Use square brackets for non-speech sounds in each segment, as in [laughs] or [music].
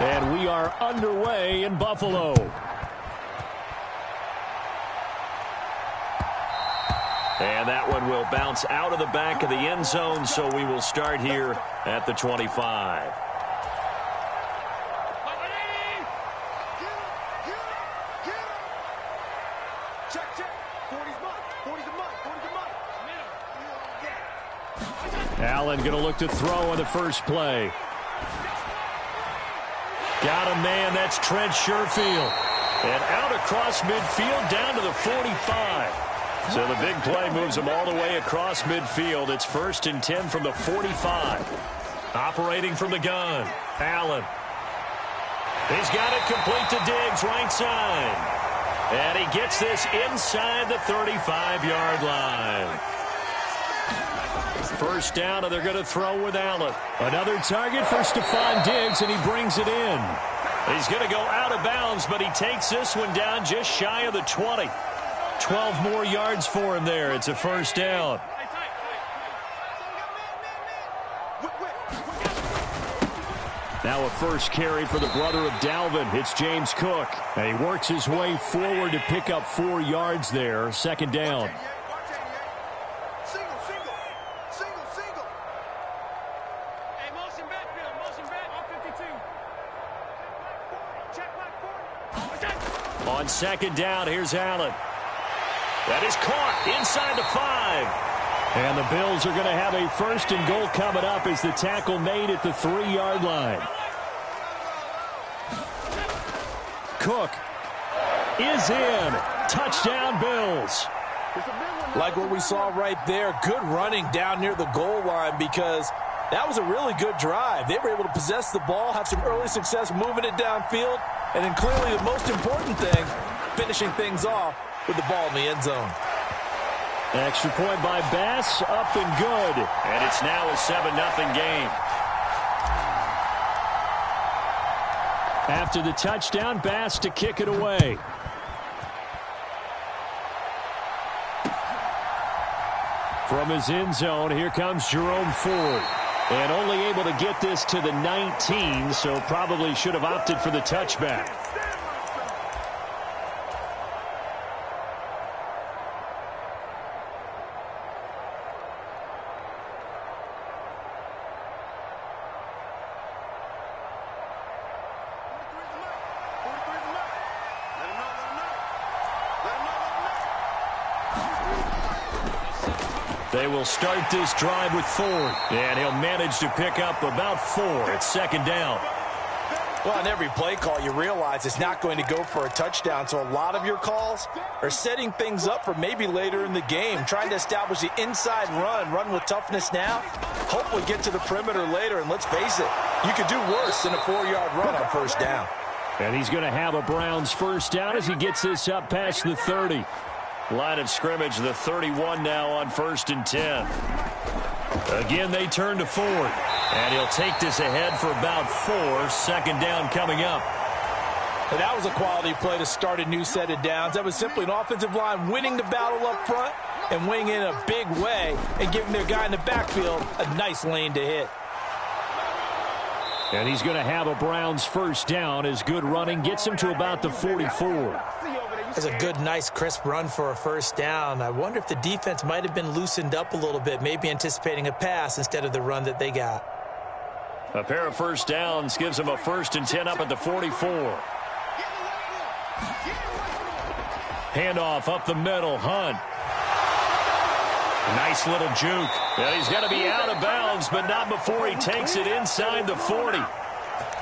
And we are underway in Buffalo. And that one will bounce out of the back of the end zone, so we will start here at the 25. Allen going to look to throw on the first play. Got a man, that's Trent Sherfield. And out across midfield down to the 45. So the big play moves him all the way across midfield. It's first and 10 from the 45. Operating from the gun. Allen. He's got it complete to Diggs, right side. And he gets this inside the 35-yard line. First down, and they're going to throw with Allen. Another target for Stefon Diggs, and he brings it in. He's going to go out of bounds, but he takes this one down just shy of the 20. 12 more yards for him there. It's a first down. Now a first carry for the brother of Dalvin. It's James Cook. And he works his way forward to pick up four yards there. Second down. Second down, here's Allen. That is caught inside the five. And the Bills are going to have a first and goal coming up as the tackle made at the three-yard line. Cook is in. Touchdown, Bills. Like what we saw right there, good running down near the goal line because that was a really good drive. They were able to possess the ball, have some early success moving it downfield, and then clearly the most important thing, finishing things off with the ball in the end zone. Extra point by Bass, up and good. And it's now a 7-0 game. After the touchdown, Bass to kick it away. From his end zone, here comes Jerome Ford. And only able to get this to the 19, so probably should have opted for the touchback. Will start this drive with Ford. And he'll manage to pick up about four. It's second down. Well, on every play call, you realize it's not going to go for a touchdown. So a lot of your calls are setting things up for maybe later in the game, trying to establish the inside run, run with toughness now, hopefully get to the perimeter later. And let's face it, you could do worse than a four-yard run on first down. And he's going to have a Browns first down as he gets this up past the 30. Line of scrimmage, the 31 now on first and 10. Again, they turn to Ford. And he'll take this ahead for about four. Second down coming up. And that was a quality play to start a new set of downs. That was simply an offensive line winning the battle up front and winning in a big way and giving their guy in the backfield a nice lane to hit. And he's going to have a Browns first down as good running gets him to about the 44. That's a good, nice, crisp run for a first down. I wonder if the defense might have been loosened up a little bit, maybe anticipating a pass instead of the run that they got. A pair of first downs gives them a first and 10 up at the 44. Handoff up the middle. Hunt. Nice little juke. And he's got to be out of bounds, but not before he takes it inside the 40.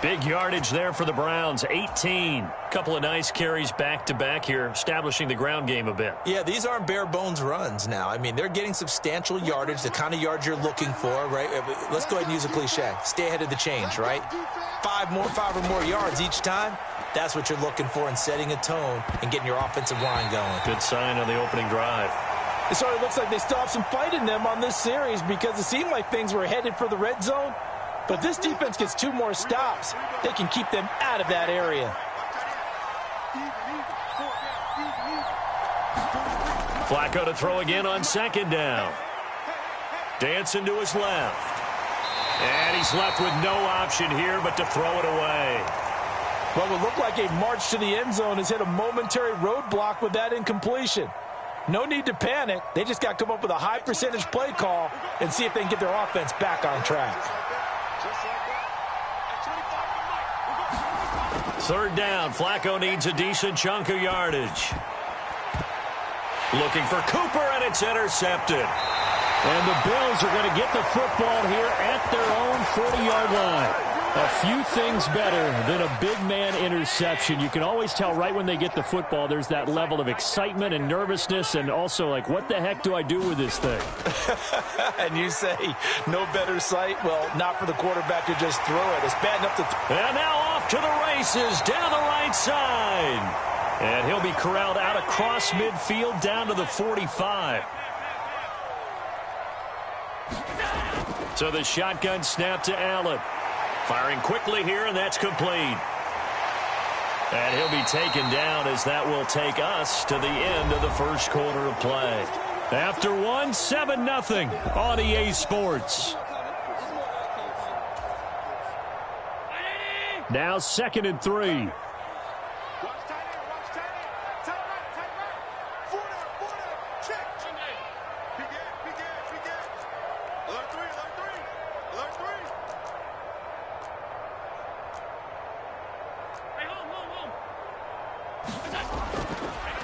Big yardage there for the Browns, 18. Couple of nice carries back-to-back -back here, establishing the ground game a bit. Yeah, these aren't bare-bones runs now. I mean, they're getting substantial yardage, the kind of yards you're looking for, right? Uh, let's go ahead and use a cliche. Stay ahead of the change, right? Five more, five or more yards each time. That's what you're looking for in setting a tone and getting your offensive line going. Good sign on the opening drive. It sort of looks like they still have some fight in them on this series because it seemed like things were headed for the red zone. But this defense gets two more stops. They can keep them out of that area. Flacco to throw again on second down. Dancing to his left. And he's left with no option here but to throw it away. What would look like a march to the end zone has hit a momentary roadblock with that incompletion. No need to panic. They just got to come up with a high percentage play call and see if they can get their offense back on track. Third down. Flacco needs a decent chunk of yardage. Looking for Cooper, and it's intercepted. And the Bills are going to get the football here at their own 40-yard line. A few things better than a big man interception. You can always tell right when they get the football, there's that level of excitement and nervousness and also like, what the heck do I do with this thing? [laughs] and you say, no better sight? Well, not for the quarterback to just throw it. It's bad enough to... and now off to the races down the right side. And he'll be corralled out across midfield down to the 45. So the shotgun snap to Allen. Firing quickly here, and that's complete. And he'll be taken down as that will take us to the end of the first quarter of play. After one, 7-0 on EA Sports. Now second and three.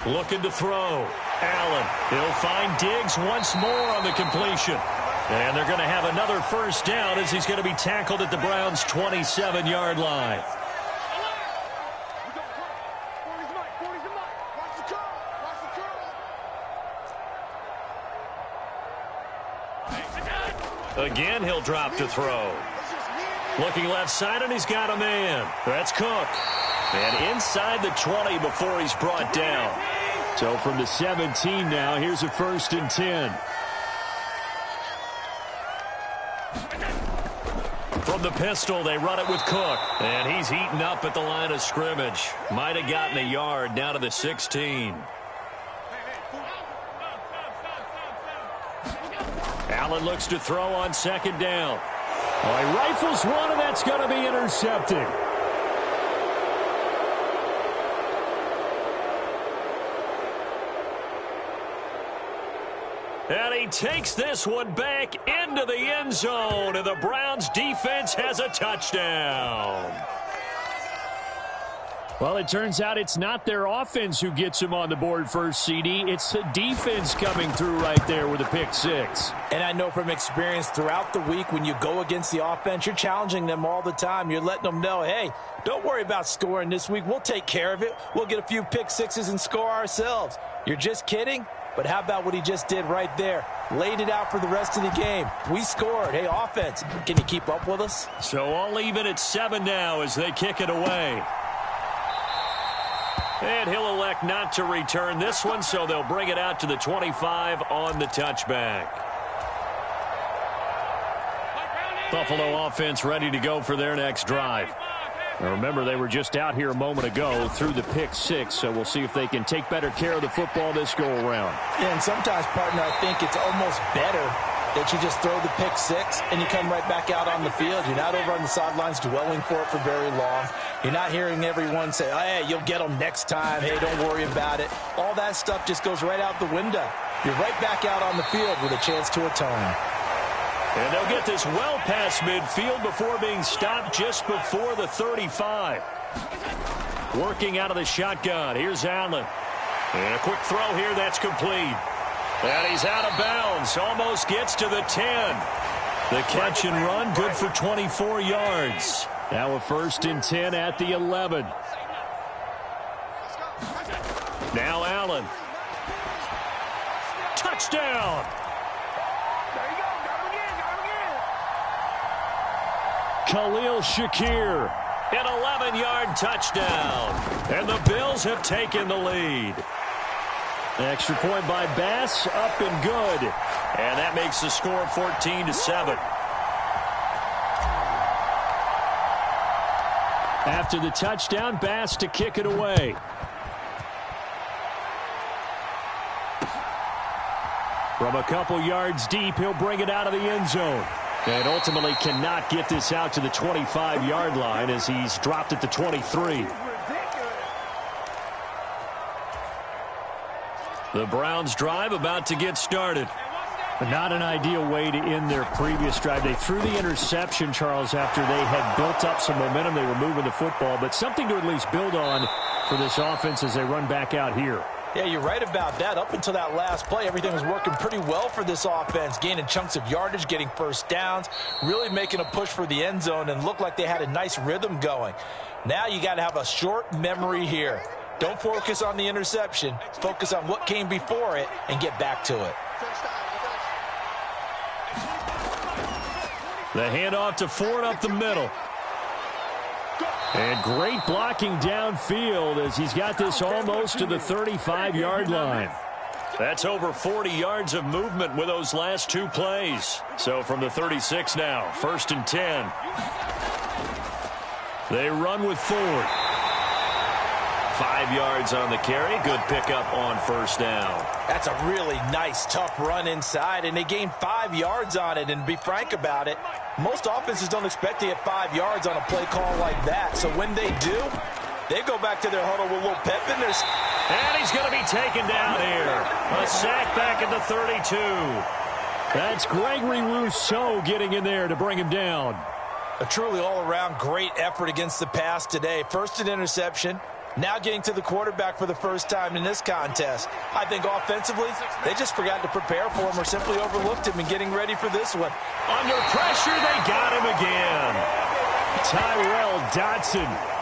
Looking to throw. Allen. He'll find Diggs once more on the completion. And they're going to have another first down as he's going to be tackled at the Browns' 27-yard line. Again, he'll drop to throw. Looking left side, and he's got a man. That's Cook. And inside the 20 before he's brought down. So from the 17 now, here's a first and 10. From the pistol, they run it with Cook. And he's eaten up at the line of scrimmage. Might have gotten a yard down to the 16. Allen looks to throw on second down. Well, he rifles one, and that's going to be intercepted. And takes this one back into the end zone, and the Browns defense has a touchdown. Well, it turns out it's not their offense who gets them on the board first, CD. It's the defense coming through right there with a pick six. And I know from experience throughout the week when you go against the offense, you're challenging them all the time. You're letting them know, hey, don't worry about scoring this week. We'll take care of it. We'll get a few pick sixes and score ourselves. You're just kidding? But how about what he just did right there? Laid it out for the rest of the game. We scored. Hey, offense, can you keep up with us? So I'll leave it at seven now as they kick it away. And he'll elect not to return this one, so they'll bring it out to the 25 on the touchback. Buffalo offense ready to go for their next drive. Now remember, they were just out here a moment ago through the pick six, so we'll see if they can take better care of the football this go-around. Yeah, and sometimes, partner, I think it's almost better that you just throw the pick six and you come right back out on the field. You're not over on the sidelines dwelling for it for very long. You're not hearing everyone say, oh, hey, you'll get them next time. Hey, don't worry about it. All that stuff just goes right out the window. You're right back out on the field with a chance to atone. And they'll get this well past midfield before being stopped just before the 35. Working out of the shotgun. Here's Allen. And a quick throw here. That's complete. And he's out of bounds. Almost gets to the 10. The catch and run good for 24 yards. Now a first and 10 at the 11. Now Allen. Touchdown. Khalil Shakir. An 11-yard touchdown. And the Bills have taken the lead. Extra point by Bass, up and good. And that makes the score 14 to 7. After the touchdown, Bass to kick it away. From a couple yards deep, he'll bring it out of the end zone. And ultimately cannot get this out to the 25-yard line as he's dropped at the 23. The Browns drive about to get started. But not an ideal way to end their previous drive. They threw the interception, Charles, after they had built up some momentum. They were moving the football, but something to at least build on for this offense as they run back out here. Yeah, you're right about that. Up until that last play, everything was working pretty well for this offense, gaining chunks of yardage, getting first downs, really making a push for the end zone, and looked like they had a nice rhythm going. Now you got to have a short memory here. Don't focus on the interception. Focus on what came before it and get back to it. The handoff to Ford up the middle. And great blocking downfield as he's got this almost to the 35-yard line. That's over 40 yards of movement with those last two plays. So from the 36 now, first and 10. They run with Ford. Five yards on the carry. Good pickup on first down. That's a really nice, tough run inside, and they gained five yards on it. And to be frank about it, most offenses don't expect to get five yards on a play call like that. So when they do, they go back to their huddle with a little pep in their... And he's going to be taken down here. A sack back at the 32. That's Gregory Rousseau getting in there to bring him down. A truly all-around great effort against the pass today. First an interception, now getting to the quarterback for the first time in this contest. I think offensively, they just forgot to prepare for him or simply overlooked him in getting ready for this one. Under pressure, they got him again. Tyrel Dodson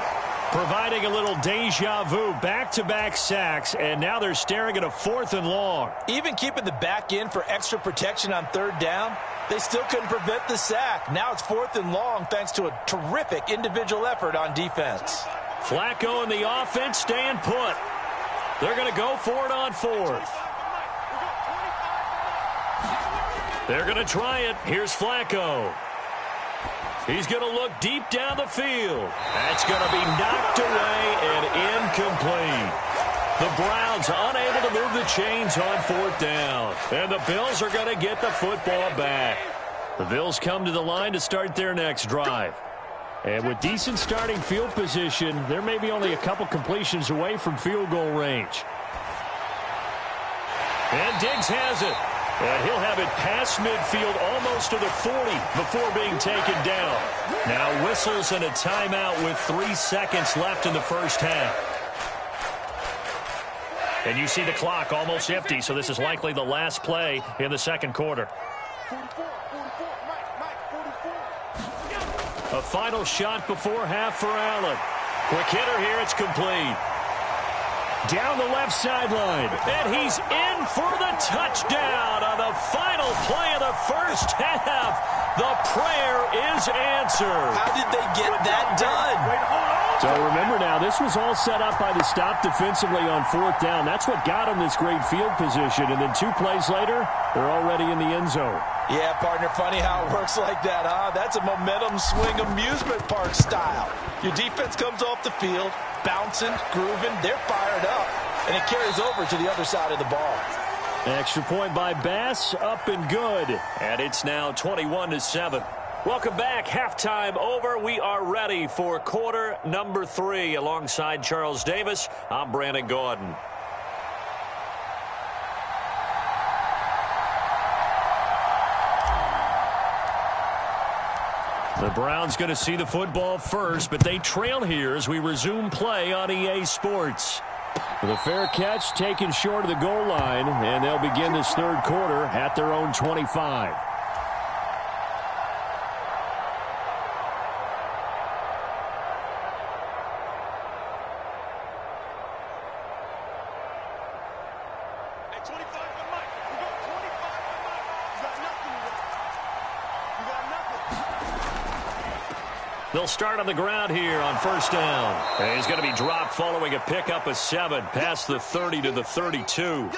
providing a little deja vu, back-to-back -back sacks, and now they're staring at a fourth and long. Even keeping the back end for extra protection on third down, they still couldn't prevent the sack. Now it's fourth and long thanks to a terrific individual effort on defense. Flacco and the offense staying put. They're going to go for it on fourth. They're going to try it. Here's Flacco. He's going to look deep down the field. That's going to be knocked away and incomplete. The Browns unable to move the chains on fourth down. And the Bills are going to get the football back. The Bills come to the line to start their next drive. And with decent starting field position, there may be only a couple completions away from field goal range. And Diggs has it. And he'll have it past midfield almost to the 40 before being taken down. Now whistles and a timeout with three seconds left in the first half. And you see the clock almost empty, so this is likely the last play in the second quarter. A final shot before half for Allen. Quick hitter here, it's complete. Down the left sideline. And he's in for the touchdown on the final play of the first half. The prayer is answered. How did they get that done? So remember now, this was all set up by the stop defensively on fourth down. That's what got them this great field position. And then two plays later, they're already in the end zone. Yeah, partner, funny how it works like that, huh? That's a momentum swing amusement park style. Your defense comes off the field, bouncing, grooving, they're fired up, and it carries over to the other side of the ball. Extra point by Bass, up and good. And it's now 21 to 7. Welcome back. Halftime over. We are ready for quarter number three. Alongside Charles Davis, I'm Brandon Gaudin. The Browns going to see the football first, but they trail here as we resume play on EA Sports. The fair catch taken short of the goal line, and they'll begin this third quarter at their own 25. They'll start on the ground here on first down. And he's going to be dropped following a pickup of seven past the 30 to the 32.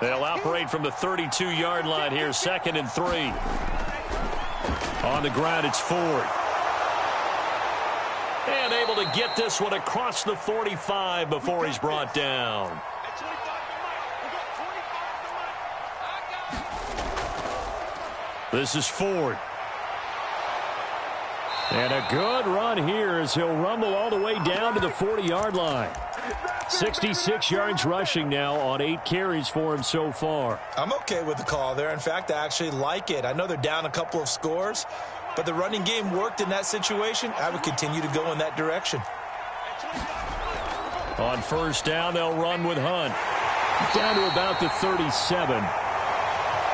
They'll operate from the 32-yard line here, second and three. On the ground, it's Ford. And able to get this one across the 45 before he's brought down. This is Ford. And a good run here as he'll rumble all the way down to the 40-yard line. 66 yards rushing now on eight carries for him so far. I'm okay with the call there. In fact, I actually like it. I know they're down a couple of scores, but the running game worked in that situation. I would continue to go in that direction. On first down, they'll run with Hunt. Down to about the 37.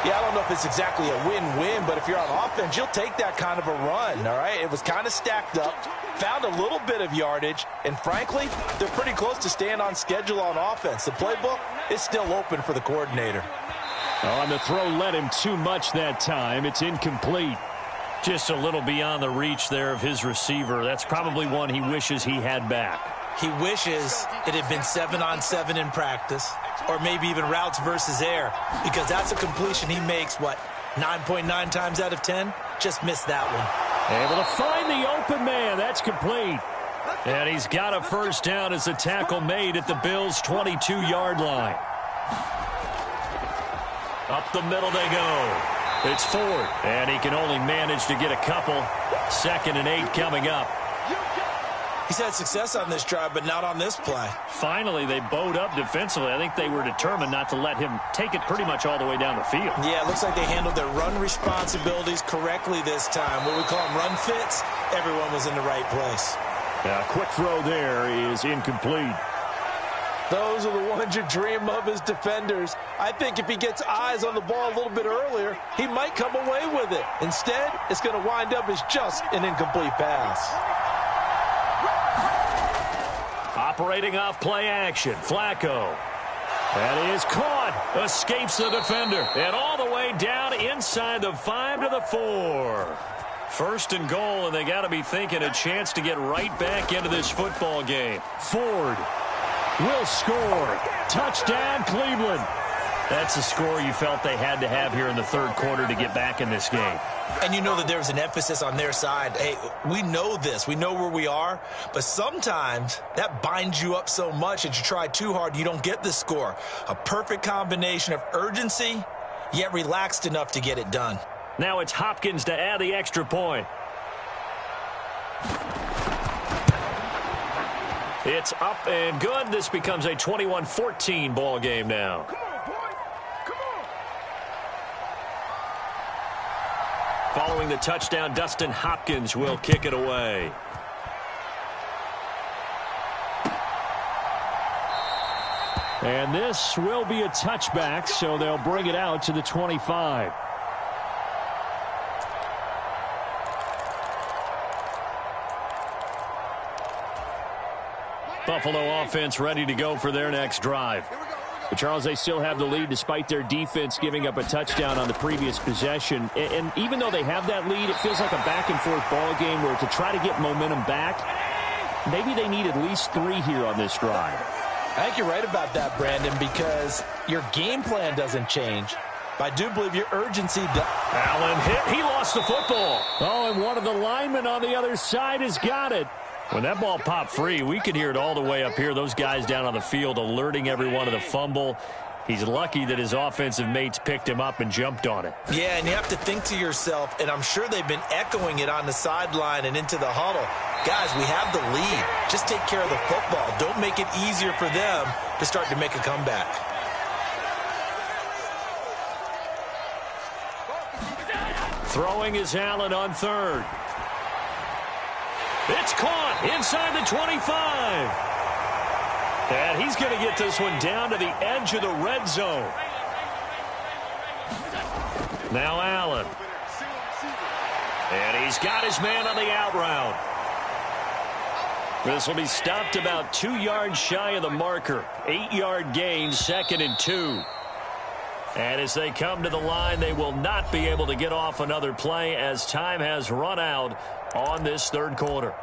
Yeah, I don't know if it's exactly a win-win, but if you're on offense, you'll take that kind of a run, all right? It was kind of stacked up, found a little bit of yardage, and frankly, they're pretty close to staying on schedule on offense. The playbook is still open for the coordinator. Oh, on the throw led him too much that time. It's incomplete. Just a little beyond the reach there of his receiver. That's probably one he wishes he had back. He wishes it had been seven on seven in practice or maybe even routes versus air because that's a completion he makes, what, 9.9 .9 times out of 10? Just missed that one. Able to find the open man. That's complete. And he's got a first down as a tackle made at the Bills' 22-yard line. Up the middle they go. It's Ford, and he can only manage to get a couple. Second and eight coming up. He's had success on this drive, but not on this play. Finally, they bowed up defensively. I think they were determined not to let him take it pretty much all the way down the field. Yeah, it looks like they handled their run responsibilities correctly this time. What we call them run fits, everyone was in the right place. A quick throw there is incomplete. Those are the ones you dream of as defenders. I think if he gets eyes on the ball a little bit earlier, he might come away with it. Instead, it's going to wind up as just an incomplete pass. Operating off play action. Flacco. That is caught. Escapes the defender. And all the way down inside the five to the four. First and goal, and they got to be thinking a chance to get right back into this football game. Ford will score. Touchdown, Cleveland. That's a score you felt they had to have here in the third quarter to get back in this game. And you know that there was an emphasis on their side. Hey, we know this. We know where we are. But sometimes that binds you up so much that you try too hard, you don't get the score. A perfect combination of urgency, yet relaxed enough to get it done. Now it's Hopkins to add the extra point. It's up and good. This becomes a 21-14 ball game now. Following the touchdown, Dustin Hopkins will kick it away. And this will be a touchback, so they'll bring it out to the 25. Buffalo offense ready to go for their next drive. But Charles, they still have the lead despite their defense giving up a touchdown on the previous possession. And even though they have that lead, it feels like a back-and-forth ball game where to try to get momentum back, maybe they need at least three here on this drive. I think you're right about that, Brandon, because your game plan doesn't change. But I do believe your urgency does. Allen hit. He lost the football. Oh, and one of the linemen on the other side has got it. When that ball popped free, we could hear it all the way up here. Those guys down on the field alerting everyone of the fumble. He's lucky that his offensive mates picked him up and jumped on it. Yeah, and you have to think to yourself, and I'm sure they've been echoing it on the sideline and into the huddle. Guys, we have the lead. Just take care of the football. Don't make it easier for them to start to make a comeback. Throwing is Allen on third. It's caught inside the 25. And he's going to get this one down to the edge of the red zone. Now Allen. And he's got his man on the out route. This will be stopped about two yards shy of the marker. Eight-yard gain, second and two. And as they come to the line, they will not be able to get off another play as time has run out on this third quarter.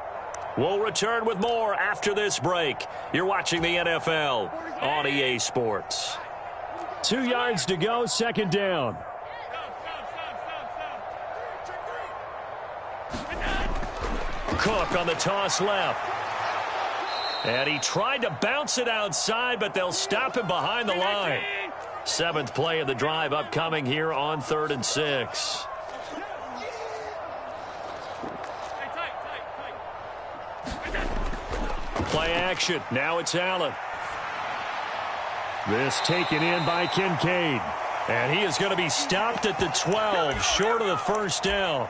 We'll return with more after this break. You're watching the NFL on EA Sports. Two yards to go, second down. Cook on the toss left. And he tried to bounce it outside, but they'll stop him behind the line. Seventh play of the drive upcoming here on third and six. Play action. Now it's Allen. This taken in by Kincaid. And he is going to be stopped at the 12, short of the first down.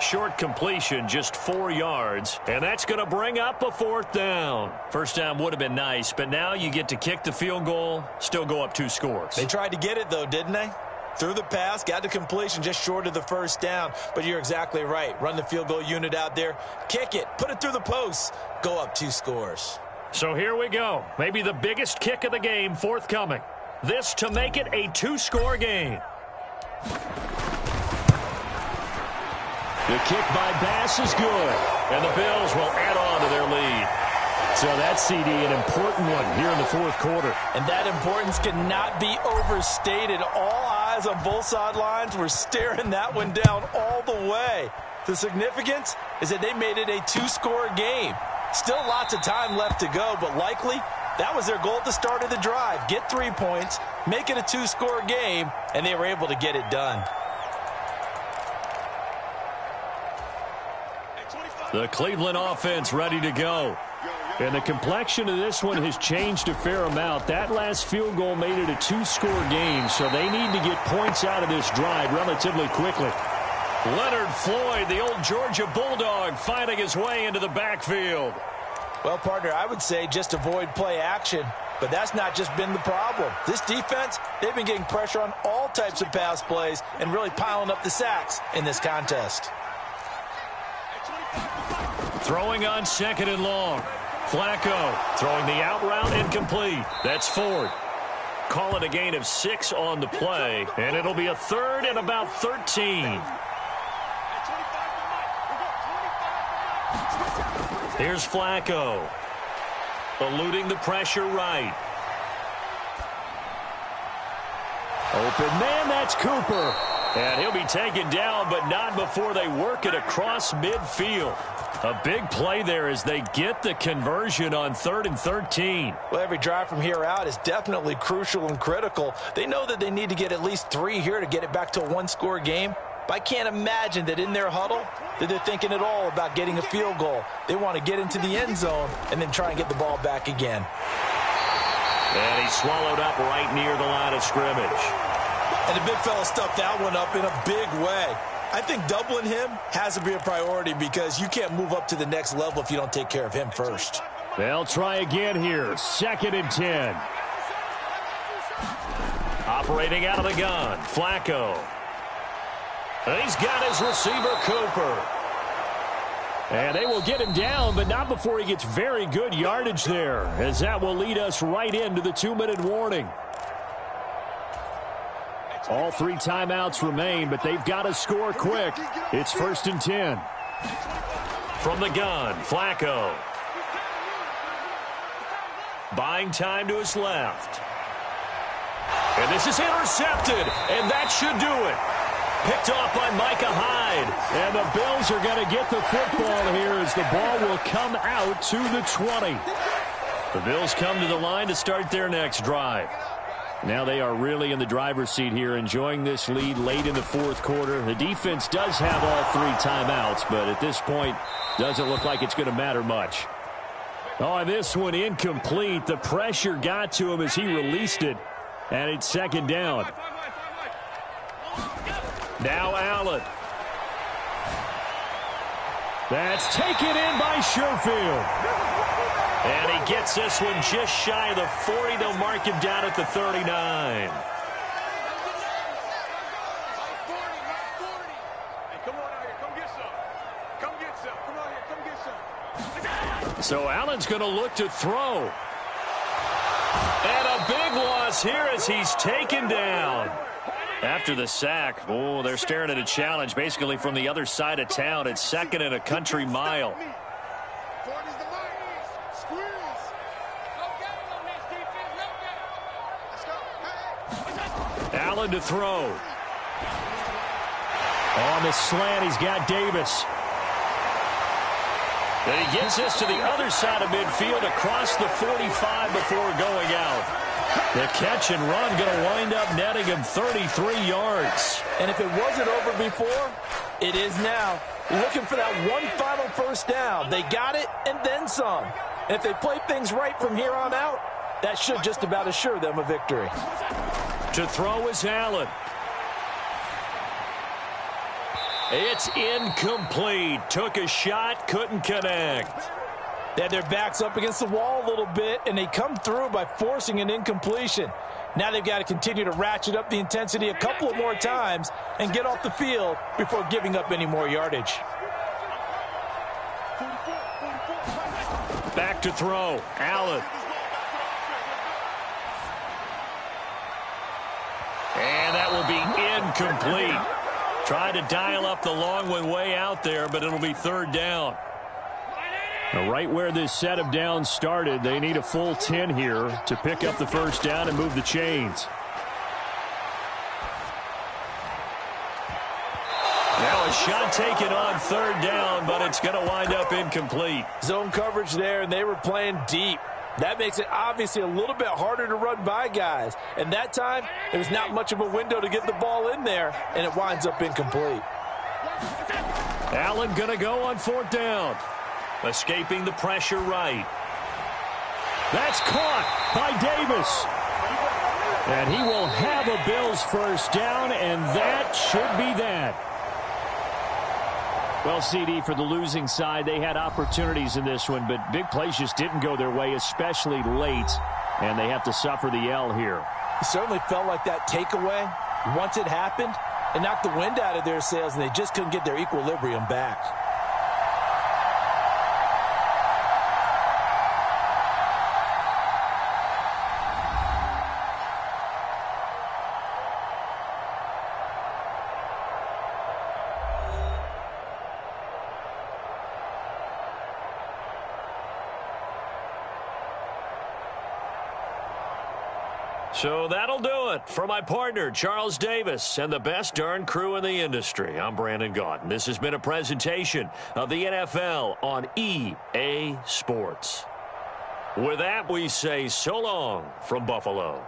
Short completion, just four yards. And that's going to bring up a fourth down. First down would have been nice, but now you get to kick the field goal, still go up two scores. They tried to get it, though, didn't they? Through the pass, got the completion just short of the first down. But you're exactly right. Run the field goal unit out there, kick it, put it through the posts, go up two scores. So here we go. Maybe the biggest kick of the game forthcoming. This to make it a two-score game. The kick by Bass is good. And the Bills will add on to their lead. So that CD, an important one here in the fourth quarter. And that importance cannot be overstated. All eyes on both sidelines we were staring that one down all the way. The significance is that they made it a two-score game. Still lots of time left to go, but likely that was their goal at the start of the drive. Get three points, make it a two-score game, and they were able to get it done. The Cleveland offense ready to go. And the complexion of this one has changed a fair amount. That last field goal made it a two-score game, so they need to get points out of this drive relatively quickly. Leonard Floyd, the old Georgia Bulldog, finding his way into the backfield. Well, partner, I would say just avoid play action, but that's not just been the problem. This defense, they've been getting pressure on all types of pass plays and really piling up the sacks in this contest. Throwing on second and long. Flacco throwing the out route incomplete. That's Ford. Call it a gain of six on the play, and it'll be a third and about 13. Here's Flacco. Eluding the pressure right. Open man, that's Cooper. And he'll be taken down, but not before they work it across midfield. A big play there as they get the conversion on third and 13. Well, every drive from here out is definitely crucial and critical. They know that they need to get at least three here to get it back to a one-score game. But I can't imagine that in their huddle that they're thinking at all about getting a field goal. They want to get into the end zone and then try and get the ball back again. And he swallowed up right near the line of scrimmage. And the big fella stuffed that one up in a big way. I think doubling him has to be a priority because you can't move up to the next level if you don't take care of him first. They'll try again here. Second and 10. Operating out of the gun, Flacco. And he's got his receiver, Cooper. And they will get him down, but not before he gets very good yardage there, as that will lead us right into the two-minute warning. All three timeouts remain, but they've got to score quick. It's first and 10. From the gun, Flacco. Buying time to his left. And this is intercepted, and that should do it. Picked off by Micah Hyde. And the Bills are going to get the football here as the ball will come out to the 20. The Bills come to the line to start their next drive. Now they are really in the driver's seat here, enjoying this lead late in the fourth quarter. The defense does have all three timeouts, but at this point, doesn't look like it's going to matter much. Oh, this one incomplete. The pressure got to him as he released it, and it's second down. Now Allen. That's taken in by Sherfield. And he gets this one just shy of the 40. They'll mark him down at the 39. So Allen's going to look to throw. And a big loss here as he's taken down. After the sack, oh, they're staring at a challenge basically from the other side of town. It's second and a country mile. Allen to throw. On the slant, he's got Davis. And he gets this to the other side of midfield across the 45 before going out. The catch and run going to wind up netting him 33 yards. And if it wasn't over before, it is now. Looking for that one final first down. They got it and then some. And if they play things right from here on out, that should just about assure them a victory. To throw is Allen. It's incomplete. Took a shot, couldn't connect. They had their backs up against the wall a little bit, and they come through by forcing an incompletion. Now they've got to continue to ratchet up the intensity a couple of more times and get off the field before giving up any more yardage. Back to throw. Allen. And that will be incomplete. Trying to dial up the long one way out there, but it'll be third down. Now, right where this set of downs started, they need a full 10 here to pick up the first down and move the chains. Now a shot taken on third down, but it's going to wind up incomplete. Zone coverage there, and they were playing deep. That makes it obviously a little bit harder to run by guys. And that time, there's not much of a window to get the ball in there, and it winds up incomplete. Allen going to go on fourth down. Escaping the pressure right. That's caught by Davis. And he will have a Bills first down, and that should be that. Well, CD, for the losing side, they had opportunities in this one, but big plays just didn't go their way, especially late, and they have to suffer the L here. It certainly felt like that takeaway, once it happened, it knocked the wind out of their sails, and they just couldn't get their equilibrium back. So that'll do it for my partner, Charles Davis, and the best darn crew in the industry. I'm Brandon Gaudin. This has been a presentation of the NFL on EA Sports. With that, we say so long from Buffalo.